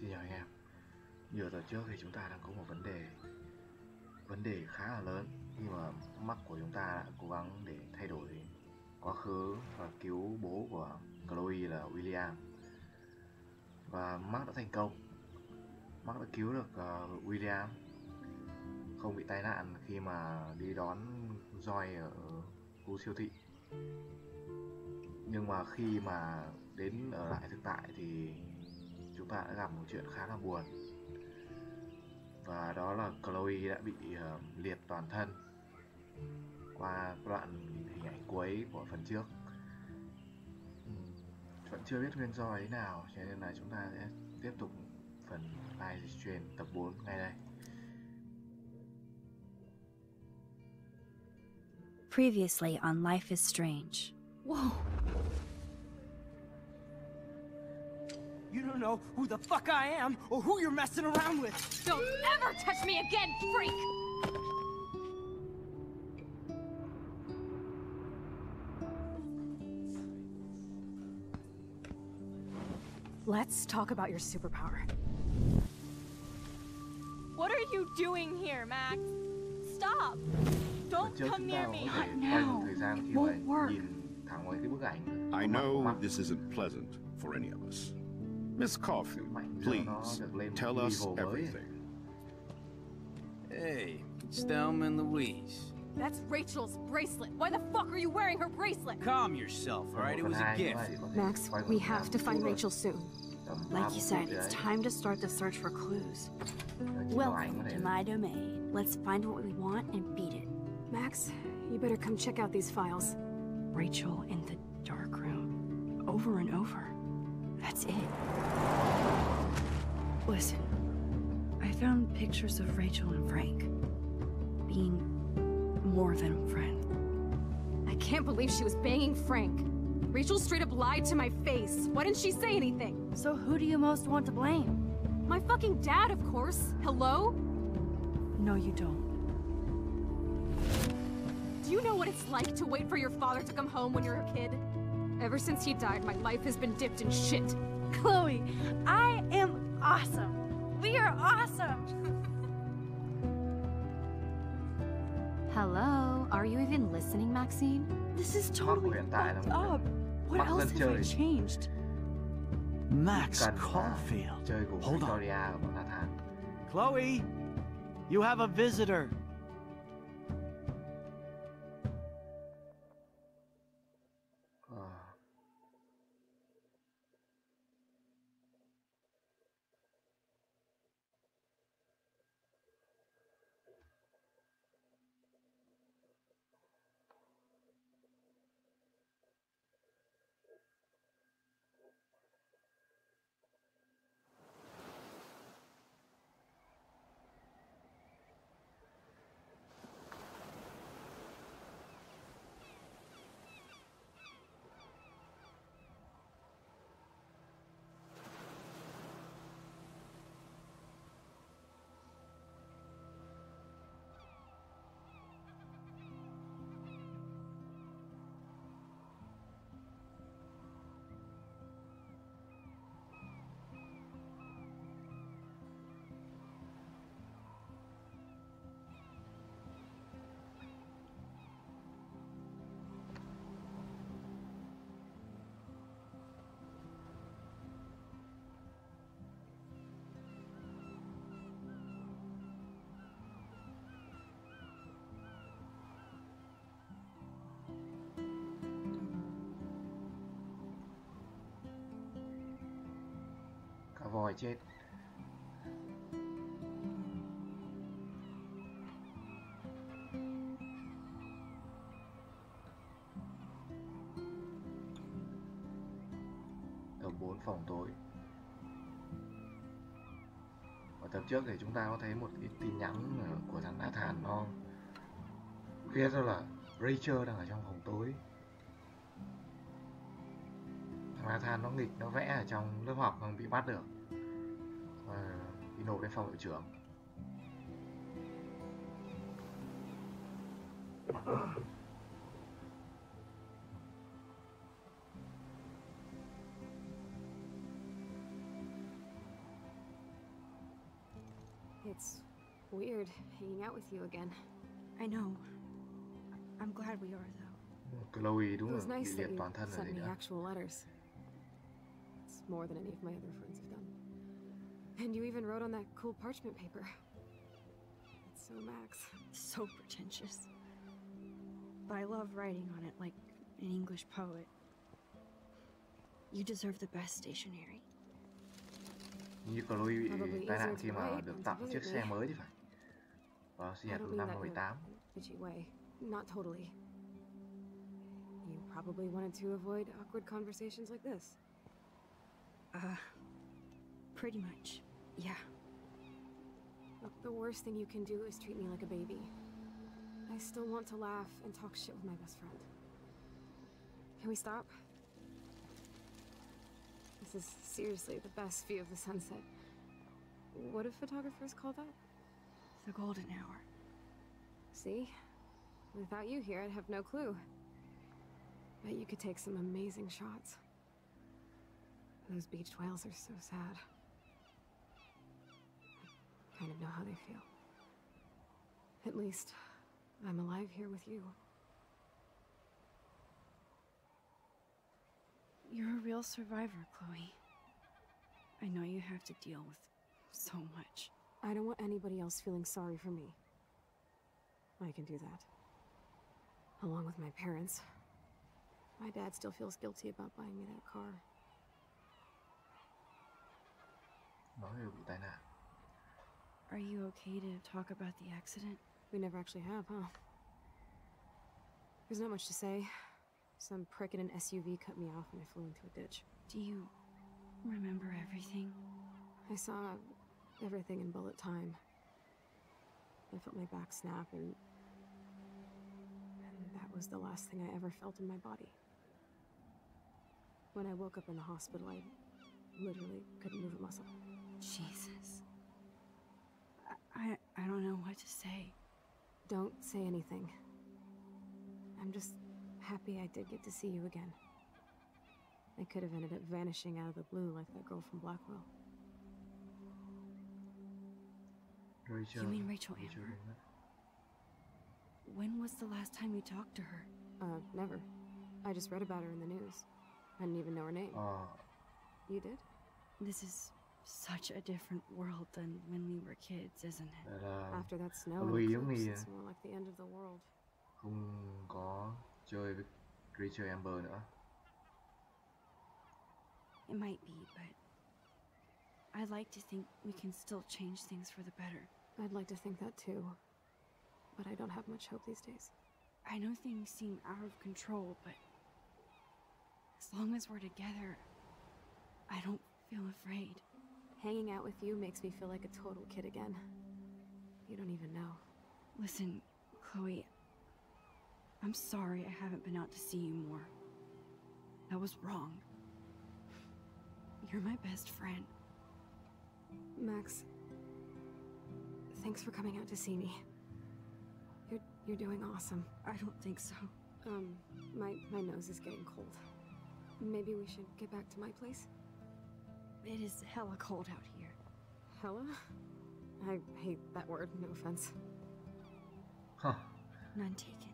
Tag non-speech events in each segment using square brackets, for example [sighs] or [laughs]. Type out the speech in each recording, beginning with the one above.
Xin chào anh em. Nhiều giờ trước thì chúng ta đang có một vấn đề Vấn đề khá là lớn Khi mà mắt của chúng ta đã cố gắng để thay đổi quá khứ Và cứu bố của Chloe là William. Và Mark đã thành công. Mark đã cứu được uh, William. Không bị tai nạn khi mà đi đón Joy ở khu siêu thị. Nhưng mà khi mà đến ở lại thực tại thì chúng ta đã gặp một chuyện khá là buồn và đó là Chloe đã bị uh, liệt toàn thân qua đoạn hình ảnh cuối của phần trước uhm, vẫn chưa biết nguyên do ấy nào cho nên là chúng ta sẽ tiếp tục phần live stream tập 4 ngay đây Previously on Life is Strange. Whoa. You don't know who the fuck I am or who you're messing around with. Don't ever touch me again, freak! Let's talk about your superpower. What are you doing here, Max? Stop! Don't come near me! thể Not now. It won't work. nhìn thẳng vào cái bức ảnh I know this isn't pleasant for any of us. Miss Caulfield, Mạnh giờ nó please được lên một tell us everything. Hey, it's Thelma and Louise. That's Rachel's bracelet. Why the fuck are you wearing her bracelet? Calm yourself, alright? It was a hai nữa là gift. chỉ có thể Max, we have to find Rachel soon. Like you said, it's time to start the search for clues. Rồi chỉ có ảnh có Welcome to my domain. Let's find what we want and beat it. Max, you better come check out these files. Rachel in the dark room. Over and over. That's it. Listen, I found pictures of Rachel and Frank being more than friends. I can't believe she was banging Frank. Rachel straight up lied to my face. Why didn't she say anything? So who do you most want to blame? My fucking dad, of course. Hello? No, you don't. Do you know what it's like to wait for your father to come home when you're a kid? Ever since he died, my life has been dipped in shit. [laughs] Chloe, I am awesome. We are awesome. [laughs] Hello? Are you even listening, Maxine? This is totally của hiện tại là fucked up. What Mark else dân have I changed? Max Caulfield. Hold on. Victoria và bọn Nathan Chloe, you have a visitor. Phải chết. Tập 4 phòng tối. Ở tập trước thì chúng ta có thấy một cái tin nhắn của thằng Nathan nó viết ra là Rachel đang ở trong phòng tối. Thằng Nathan nó nghịch, nó vẽ ở trong lớp học không bị bắt được. Và bị nộp lên phòng hiệu trưởng It's weird hanging out with you again. I know. I'm glad we are, though. Chloe It đúng was là nice bị that liệt you toàn thân rồi sent gì me nữa. actual letters. It's more than any of my other friends have done. And you even wrote on that cool parchment paper. It's so Max. So pretentious. But I love writing on it like an English poet. You deserve the best stationery. Như Chloe bị Probably tai nạn easier khi to mà được tặng chiếc xe mới thì phải. Vào sinh I nhật don't mean năm that in 18. bitchy way. Not totally. You probably wanted to avoid awkward conversations like this. Uh, pretty much. Yeah. Look, the worst thing you can do is treat me like a baby. I still want to laugh and talk shit with my best friend. Can we stop? This is seriously the best view of the sunset. What do photographers call that? The golden hour. See? Without you here, I'd have no clue. Bet you could take some amazing shots. Those beached whales are so sad. I kind of know how they feel. At least, I'm alive here with you. You're a real survivor, Chloe. I know you have to deal with so much. I don't want anybody else feeling sorry for me. I can do that. Along with my parents. My dad still feels guilty about buying me that car. Nói về vụ tai nạn. Are you okay to talk about the accident? We never actually have, huh? There's not much to say. Some prick in an SUV cut me off and I flew into a ditch. Do you remember everything? I saw everything in bullet time. I felt my back snap and... And that was the last thing I ever felt in my body. When I woke up in the hospital, I literally couldn't move a muscle. Jesus. I, I, I don't know what to say. Don't say anything. I'm just happy I did get to see you again. I could have ended up vanishing out of the blue like that girl from Blackwell. Rachel. You mean Rachel Rachel Amber? đúng. When was the last time you talked to her? Uh, never. I just read about her in the news. I didn't even know her name. Ờ, You did? This is such a different world than when we were kids, isn't it? vậy là uh, After that snow Ông and Louis giống eclipse, như- it's uh, more like the end of the world. không có chơi với Rachel Amber nữa. It might be, but I'd like to think we can still change things for the better. I'd like to think that too. But I don't have much hope these days. I know things seem out of control, but as long as we're together, I don't feel afraid. Hanging out with you makes me feel like a total kid again. You don't even know. Listen, Chloe, I'm sorry I haven't been out to see you more. That was wrong. You're my best friend. Max, thanks for coming out to see me. You're you're doing awesome. I don't think so. Um, my my nose is getting cold. Maybe we should get back to my place. It is hella cold out here. Hella? I hate that word. No offense. Huh. None taken.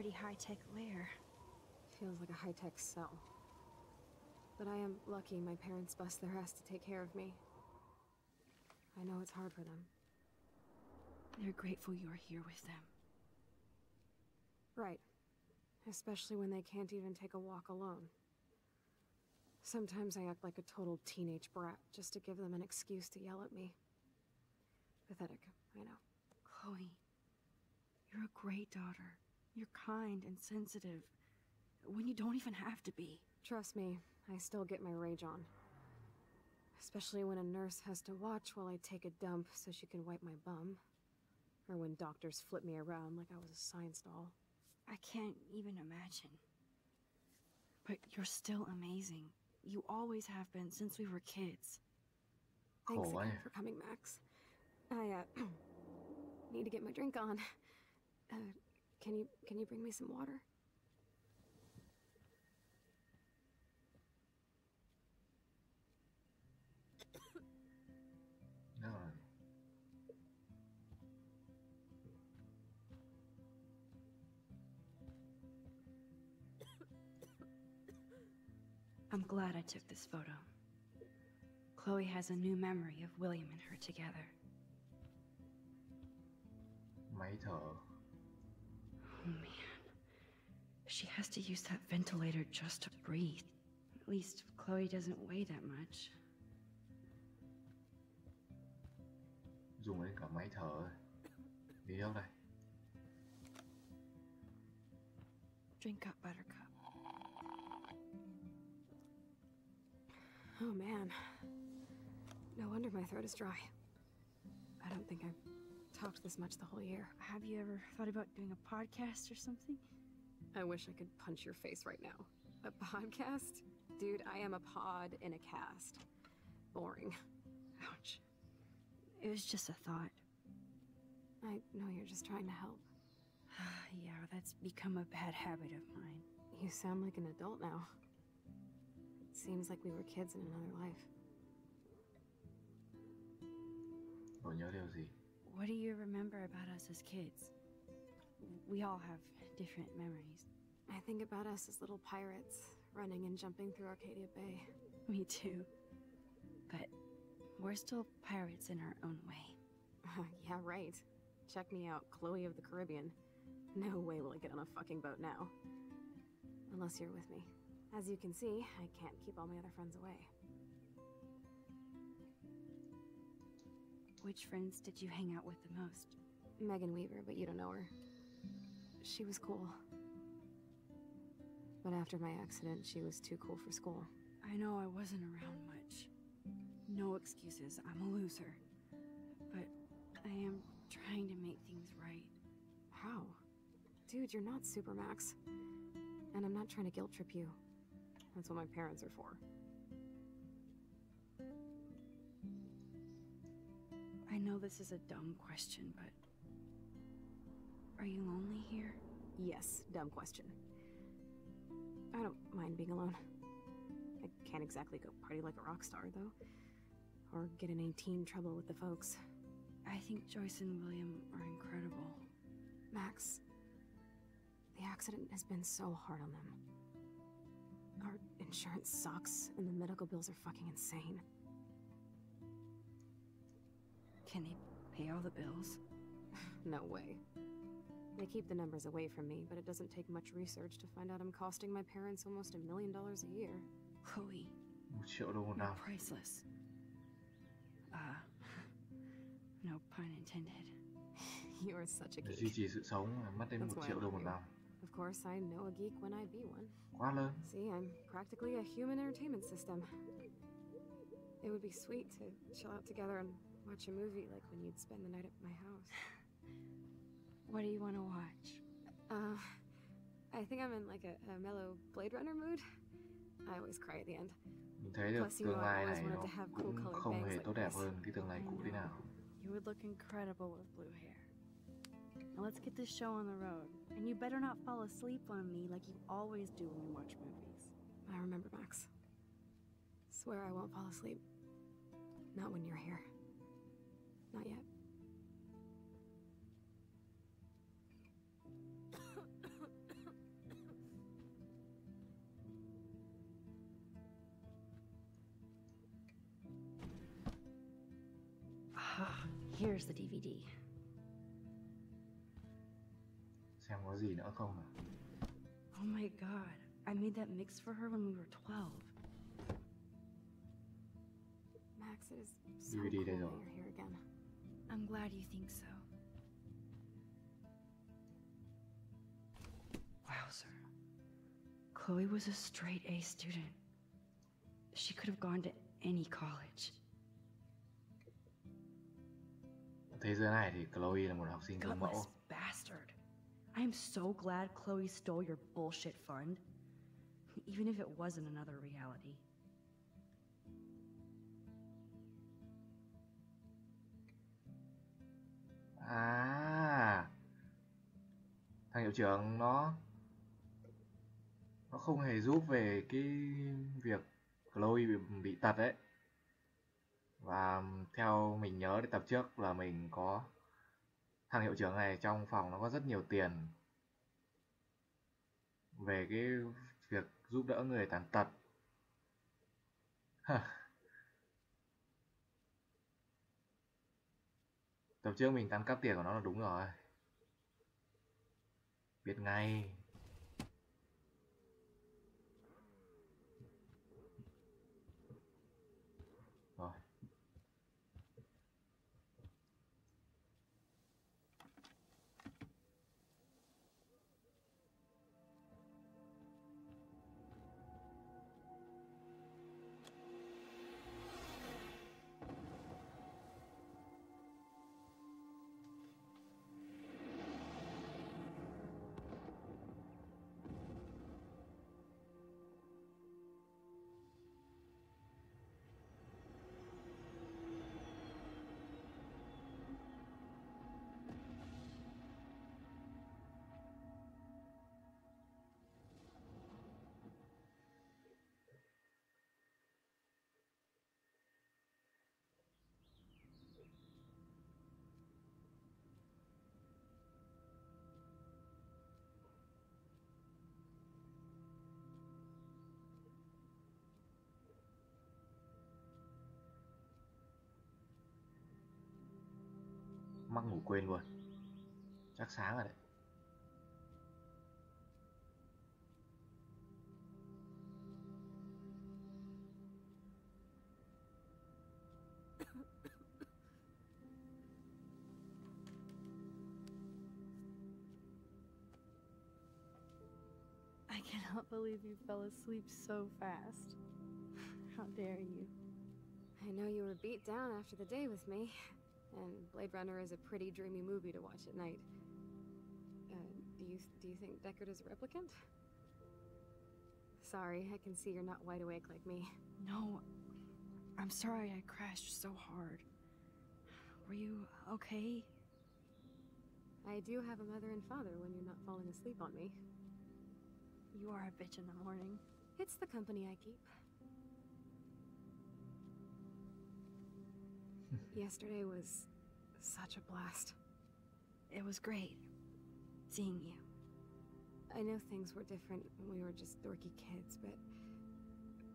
Pretty high-tech lair. Feels like a high-tech cell. But I am lucky my parents bust their ass to take care of me. I know it's hard for them. They're grateful you're here with them. Right. Especially when they can't even take a walk alone. Sometimes I act like a total teenage brat just to give them an excuse to yell at me. Pathetic, I know. Chloe, you're a great daughter. You're kind and sensitive. When you don't even have to be. Trust me, I still get my rage on. Especially when a nurse has to watch while I take a dump so she can wipe my bum. Or when doctors flip me around like I was a science doll. I can't even imagine. But you're still amazing. You always have been since we were kids. Thanks Khổ quá again for coming, Max. I, uh, [clears throat] need to get my drink on. Uh, can you, can you bring me some water? [coughs] Rồi. [coughs] I'm glad I took this photo. Chloe has a new memory of William and her together. Máy thở. Oh man. She has to use that ventilator just to breathe. At least Chloe doesn't weigh that much. Dùng đến cả máy thở. Đi đâu? Drink up, Buttercup. Oh man. No wonder my throat is dry. I don't think I've talked this much the whole year. Have you ever thought about doing a podcast or something? I wish I could punch your face right now. A podcast? Dude, I am a pod in a cast. Boring. [laughs] Ouch. It was just a thought. I know you're just trying to help. [sighs] yeah, that's become a bad habit of mine. You sound like an adult now. It seems like we were kids in another life. Cậu nhớ điều gì? What do you remember about us as kids? We all have different memories. I think about us as little pirates, running and jumping through Arcadia Bay. Me too. But we're still pirates in our own way. [laughs] yeah, right. Check me out, Chloe of the Caribbean. No way will I get on a fucking boat now. Unless you're with me. As you can see, I can't keep all my other friends away. Which friends did you hang out with the most? Megan Weaver, but you don't know her. She was cool. But after my accident, she was too cool for school. I know I wasn't around much. No excuses, I'm a loser. But I am trying to make things right. How? Dude, you're not Supermax. And I'm not trying to guilt trip you. That's what my parents are for. I know this is a dumb question, but. Are you lonely here? Yes, dumb question. I don't mind being alone. I can't exactly go party like a rock star, though. Or get in any teen trouble with the folks. I think Joyce and William are incredible. Max, the accident has been so hard on them. Our insurance sucks, and the medical bills are fucking insane. Can they pay all the bills? [laughs] no way. They keep the numbers away from me, but it doesn't take much research to find out I'm costing my parents almost a million dollars a year. Chloe, Một triệu đô một you're năm. priceless. Uh, [laughs] no pun intended. [laughs] You are such a Để geek. duy trì sự sống mất đến một triệu đô love một năm. Of course, I know a geek when I be one. Quá lớn. See, I'm practically a human entertainment system. It would be sweet to chill out together and watch a movie like when you'd spend the night at my house. [sighs] What do you want to watch? Uh, I think I'm in like a, a mellow Blade Runner mood. I always cry at the end. Mình thấy được Plus, you know, tương I lai always này wanted nó to cũng không hề tốt đẹp hơn cái tương lai cũ thế know. nào. You would look incredible with blue hair. Now let's get this show on the road. And you better not fall asleep on me like you always do when we watch movies. I remember, Max. Swear I won't fall asleep. Not when you're here. Here's the DVD. Xem có gì nữa không à? Oh my god. I made that mix for her when we were 12. Max, it is so DVD cool that you're here again. I'm glad you think so. Wowzer. Chloe was a straight A student. She could have gone to any college. Thế giới này thì Chloe là một học sinh gương mẫu. Bastard. I am so glad Chloe stole your bullshit fund. Even if it wasn't another reality. À Thằng hiệu trưởng nó Nó không hề giúp về cái việc Chloe bị, bị tật ấy và, theo mình nhớ thì tập trước là mình có Thằng hiệu trưởng này trong phòng nó có rất nhiều tiền Về cái việc giúp đỡ người tàn tật. [laughs] Tập trước mình ăn cắp tiền của nó là đúng rồi. Biết ngay. Mắc ngủ quên luôn Chắc sáng rồi đấy I cannot believe you fell asleep so fast. How dare you? I know you were beat down after the day with me, and Blade Runner is a pretty dreamy movie to watch at night. Uh, do you do you think Deckard is a replicant? Sorry, I can see you're not wide awake like me. No, I'm sorry I crashed so hard. Were you okay? I do have a mother and father when you're not falling asleep on me. You are a bitch in the morning. It's the company I keep. Yesterday was such a blast. It was great seeing you. I know things were different when we were just dorky kids, but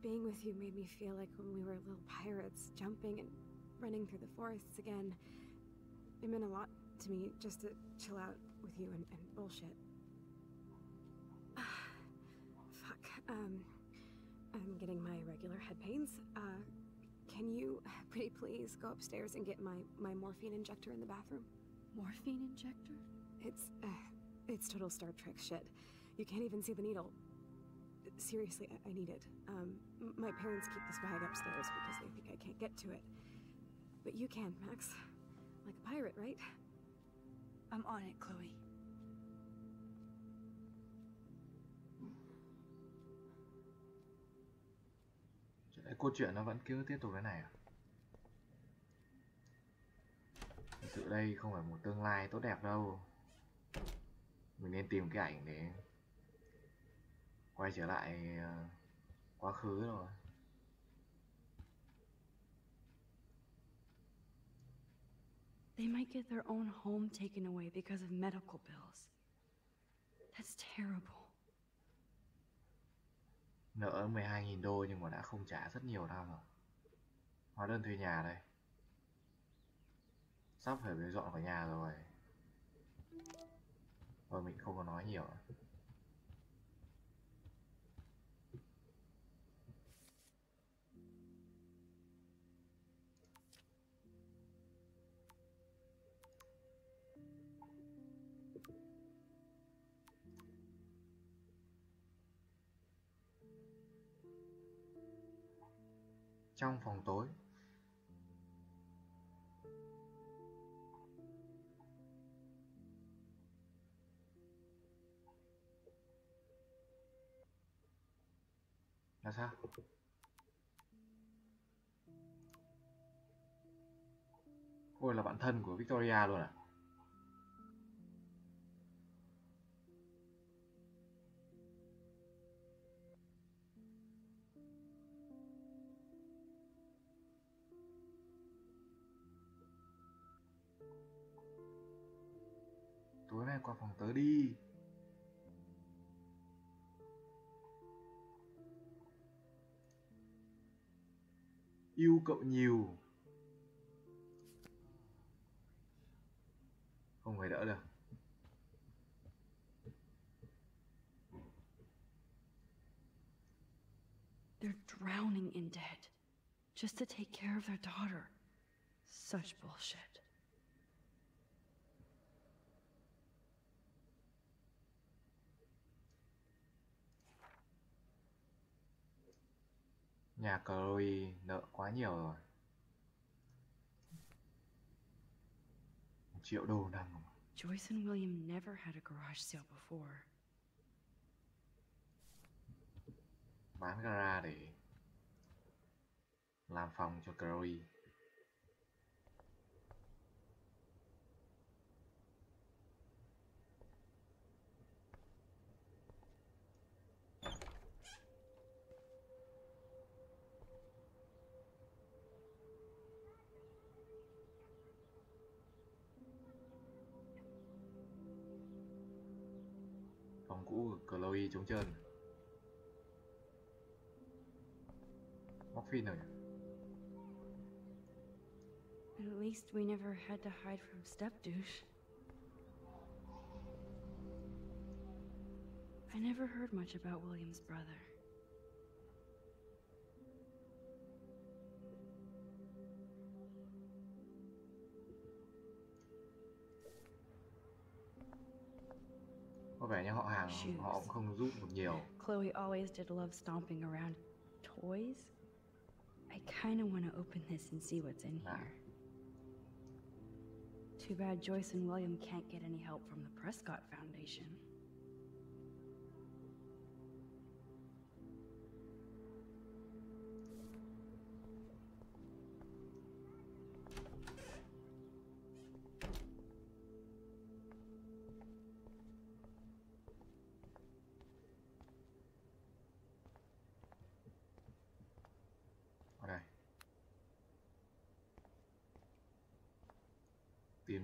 being with you made me feel like when we were little pirates, jumping and running through the forests again. It meant a lot to me just to chill out with you and, and bullshit. [sighs] Fuck. Um, I'm getting my regular head pains. Uh, can you, [sighs] pretty please, go upstairs and get my, my morphine injector in the bathroom? Morphine injector? It's, uh, it's total Star Trek shit. You can't even see the needle. Seriously, I, I need it. Um, my parents keep this bag upstairs because they think I can't get to it. But you can, Max. Like a pirate, right? I'm on it, Chloe. Đấy, Câu chuyện nó vẫn cứ tiếp tục thế này à? Thực sự đây không phải một tương lai tốt đẹp đâu Mình nên tìm cái ảnh để Quay trở lại ờ, quá khứ rồi They might get their own home taken away because of medical bills. That's terrible. Nợ 12.000 đô nhưng mà đã không trả rất nhiều năm rồi. Hóa đơn thuê nhà đây. Sắp phải phải dọn khỏi nhà rồi. Và mình không có nói nhiều nữa. Trong phòng tối. Là sao? Ôi là bạn thân của Victoria luôn à? Qua phòng tớ đi yêu cậu nhiều không phải đỡ được They're drowning in debt just to take care of their daughter. Such bullshit. Nhà Chloe nợ quá nhiều rồi. Một triệu đô năm Joyce and William never had a garage sale before. bán gara để làm phòng cho Chloe At least we never had to hide from step douche. I never heard much about William's brother. Có vẻ như họ hàng họ cũng không giúp được nhiều Chloe always did love stomping around toys. I kind of want to open this and see what's in here. Too bad Joyce and William can't get any help from the Prescott Foundation.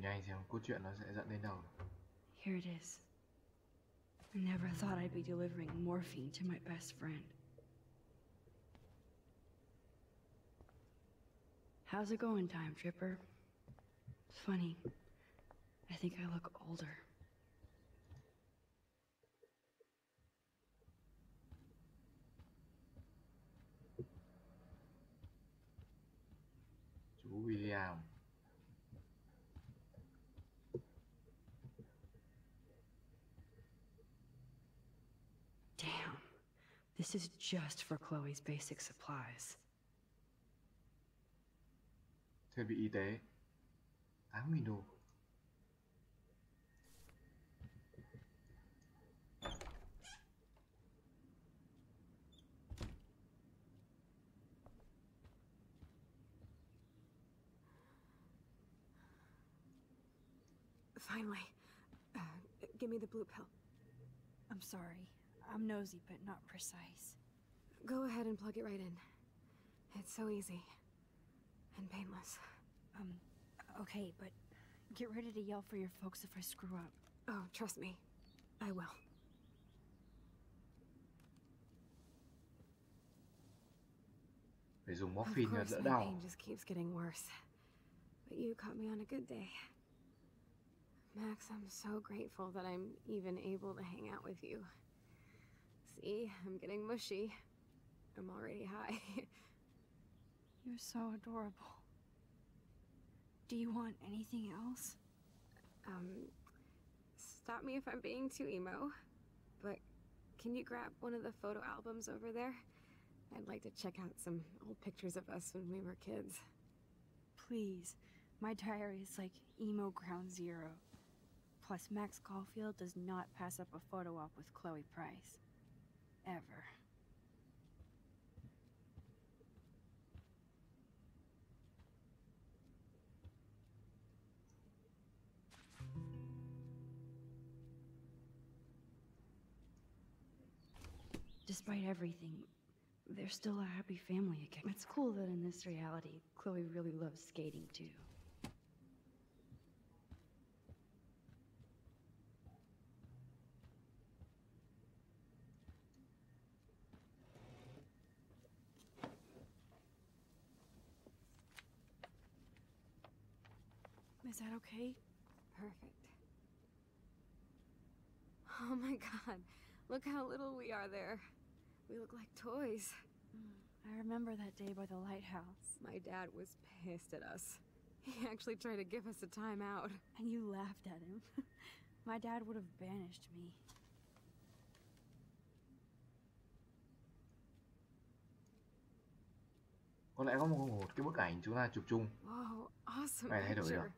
Nhanh cốt truyện nó sẽ dẫn đến đâu Here it is. I never thought I'd be delivering morphine to my best friend. How's it going, Time Tripper? It's Funny. I think I look older. chú William Damn. This is just for Chloe's basic supplies. thiết bị y tế 8.000 đô Finally. Uh, give me the blue pill. I'm sorry. I'm nosy, but not precise. Go ahead and plug it right in. It's so easy. And painless. Um, okay, but get ready to yell for your folks if I screw up. Oh, trust me. I will. phải dùng Of morphine cho course, đỡ my đau pain just keeps getting worse. But you caught me on a good day. Max, I'm so grateful that I'm even able to hang out with you. See, I'm getting mushy. I'm already high. [laughs] You're so adorable. Do you want anything else? um, stop me if I'm being too emo, but can you grab one of the photo albums over there? I'd like to check out some old pictures of us when we were kids. Please. My diary is like emo ground zero. Plus, Max Caulfield does not pass up a photo op with Chloe Price. Ever. Despite everything, they're still a happy family again. It's cool that in this reality, Chloe really loves skating too. Is that okay? Perfect. Oh my god, look how little we are there. We look like toys. Mm, I remember that day by the lighthouse. My dad was pissed at us. He actually tried to give us a timeout. And you laughed at him. [laughs] My dad would have banished me. Có lẽ có một, một cái bức ảnh chúng ta chụp chung. Whoa, awesome Này, thay đổi picture.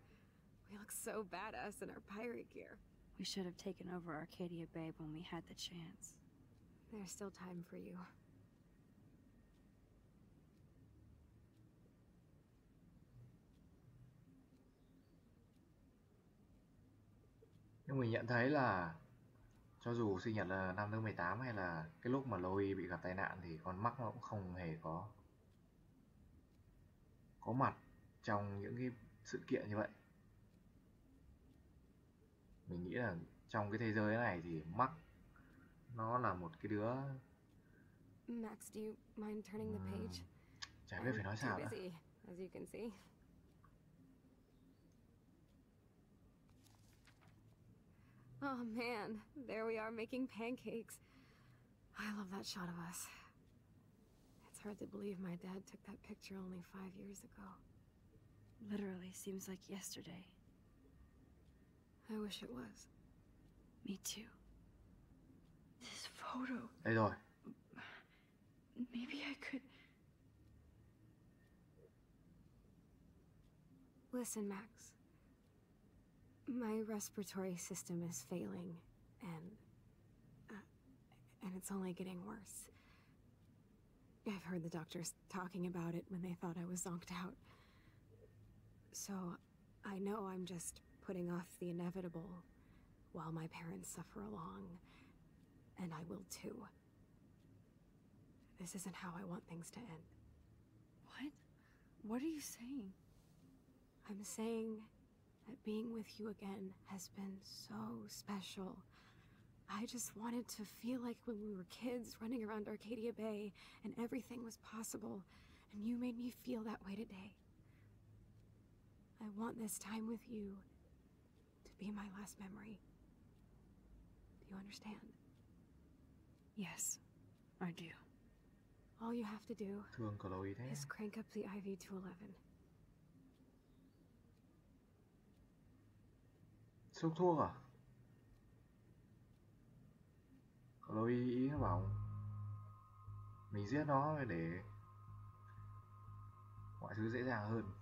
We look so badass in our pirate gear. We should have taken over Arcadia Bay when we had the chance. There's still time for you. Nhưng mình nhận thấy là cho dù sinh nhật là năm thứ 18 hay là cái lúc mà Lôi bị gặp tai nạn thì con mắc nó cũng không hề có có mặt trong những cái sự kiện như vậy. Mình nghĩ là trong cái thế giới này thì mắc nó là một cái đứa Max, do you mind turning the page? chả biết phải nói sao nữa. as you can see. Oh man, there we are making pancakes. I love that shot of us. It's hard to believe my dad took that picture only five years ago. Literally seems like yesterday. I wish it was. Me too. This photo. Đây rồi, Maybe I could. Listen, Max. My respiratory system is failing, and. Uh, and it's only getting worse. I've heard the doctors talking about it when they thought I was zonked out. So, I know I'm just putting off the inevitable while my parents suffer along, and I will too. This isn't how I want things to end. What? What are you saying? I'm saying that being with you again has been so special. I just wanted to feel like when we were kids running around Arcadia Bay and everything was possible, and you made me feel that way today. I want this time with you be my last memory. Do you understand? Yes, I do. All you have to do is crank up the IV to 11. Sốc thuốc à? Chloe ý nó bảo mình giết nó để mọi thứ dễ dàng hơn.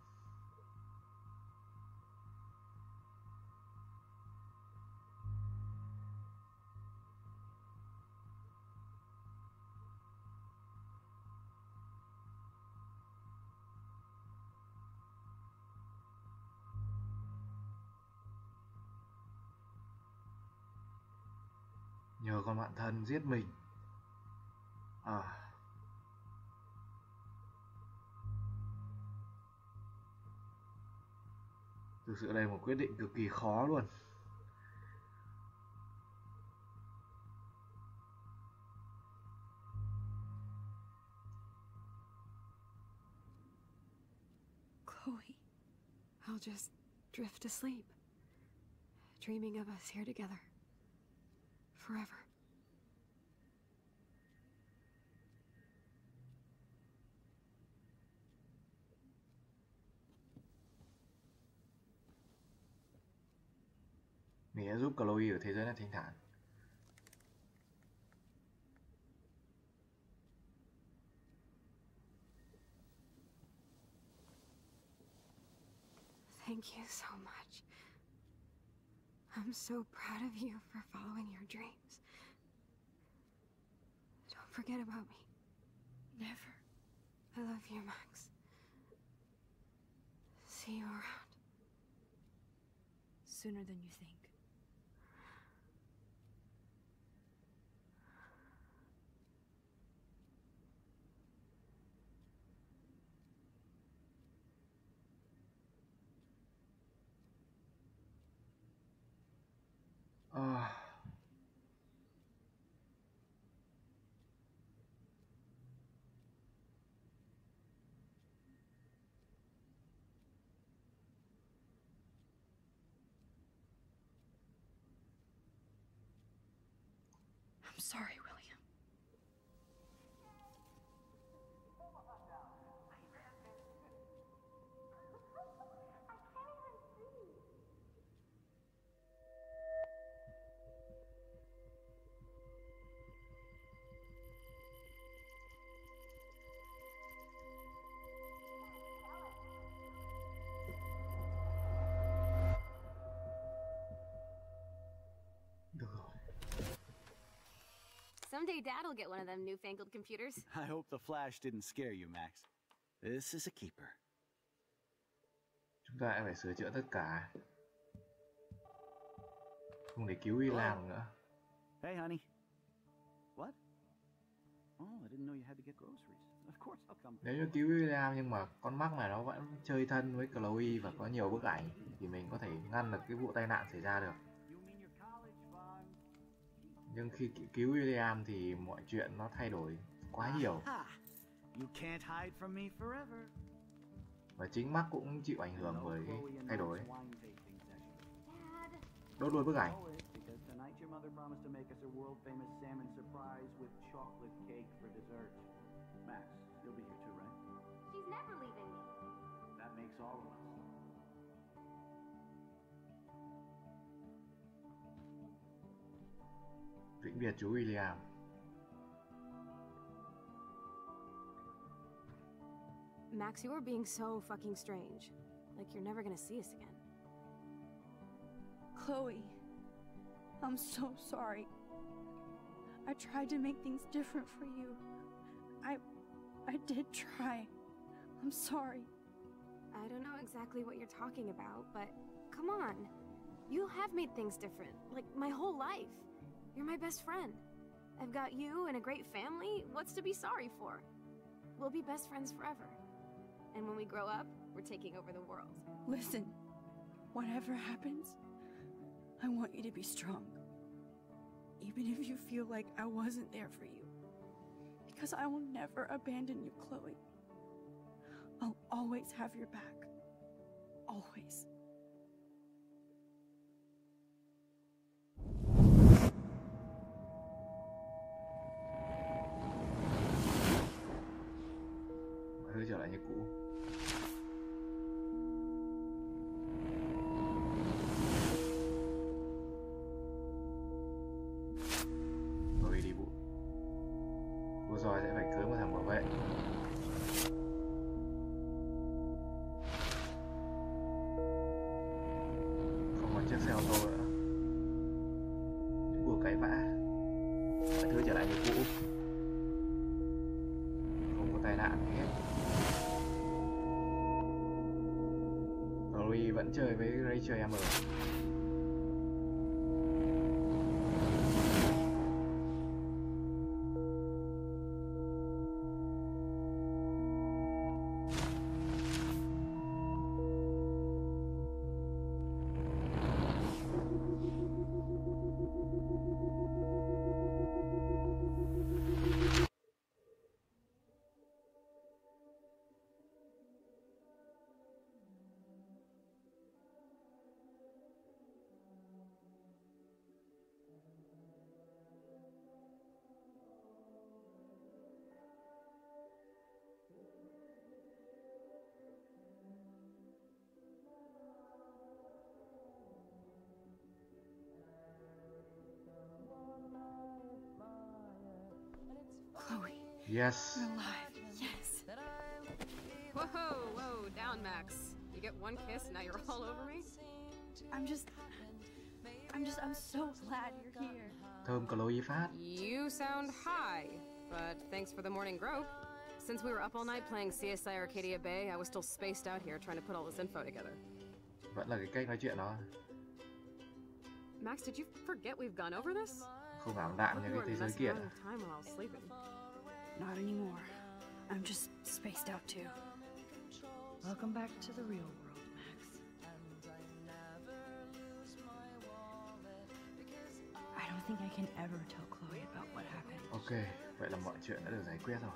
Nhờ con bạn thân giết mình à thực sự đây là một quyết định cực kỳ khó luôn Chloe. I'll just drift asleep. dreaming of us here together. Forever. Mình sẽ giúp Chloe ở thế giới này thanh thản. Thank you so much. I'm so proud of you for following your dreams. Don't forget about me. Never. I love you, Max. See you around. Sooner than you think. À, I'm sorry, William. Someday Dad'll get one of them newfangled computers. [laughs] I hope the flash didn't scare you, Max. This is a keeper. Chúng ta phải sửa chữa tất cả. Không để cứu William nữa. Hey, honey. What? Oh, I didn't know you had to get groceries. Of course I'll come. Nếu như cứu William nhưng mà con mắc này nó vẫn chơi thân với Chloe và có nhiều bức ảnh thì mình có thể ngăn được cái vụ tai nạn xảy ra được. Nhưng khi cứu- cứu William thì mọi chuyện nó thay đổi quá nhiều Aha. You can't hide from me forever. và chính Mark cũng chịu ảnh hưởng bởi cái thay đổi. Wine tasting session. Dad. Đốt luôn bức ảnh. Know it because tonight your mother promised to make us a world famous salmon surprise with chocolate cake for dessert. Max, you'll be here too, right? She's never leaving me. That makes all of us. Biệt chú William. Max, you are being so fucking strange. Like you're never gonna see us again. Chloe, I'm so sorry. I tried to make things different for you. I. I did try. I'm sorry. I don't know exactly what you're talking about, but come on. You have made things different, like my whole life. You're my best friend. I've got you and a great family. What's to be sorry for? We'll be best friends forever. And when we grow up, we're taking over the world. Listen, whatever happens, I want you to be strong. Even if you feel like I wasn't there for you. Because I will never abandon you, Chloe. I'll always have your back. Always. Rồi sẽ phải cưới một thằng bảo vệ. Không còn chiếc xe ô tô nữa. Những cuộc cãi vã. Mọi thứ trở lại như cũ. Không có tai nạn gì hết. Rory vẫn chơi với Rachel Amber. Yes. We're alive. Yes. Whoa, whoa, down, Max. You get one kiss, now you're all over me? I'm just. I'm just. I'm so glad you're here. Thơm cà lôi phát. You sound high, but thanks for the morning grope. Since we were up all night playing CSI Arcadia Bay, I was still spaced out here trying to put all this info together. Vẫn là cái cách nói chuyện đó. Max, did you forget we've gone over this? Không ảm đạm Hope như you cái weren't thế giới kia. time while I was sleeping. Not anymore. I'm just spaced out too. Welcome back to the real world, Max. I don't think I can ever tell Chloe about what happened. Ok, vậy là mọi chuyện đã được giải quyết rồi.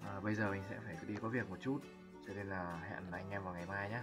À, bây giờ mình sẽ phải đi có việc một chút, cho nên là hẹn anh em vào ngày mai nhé.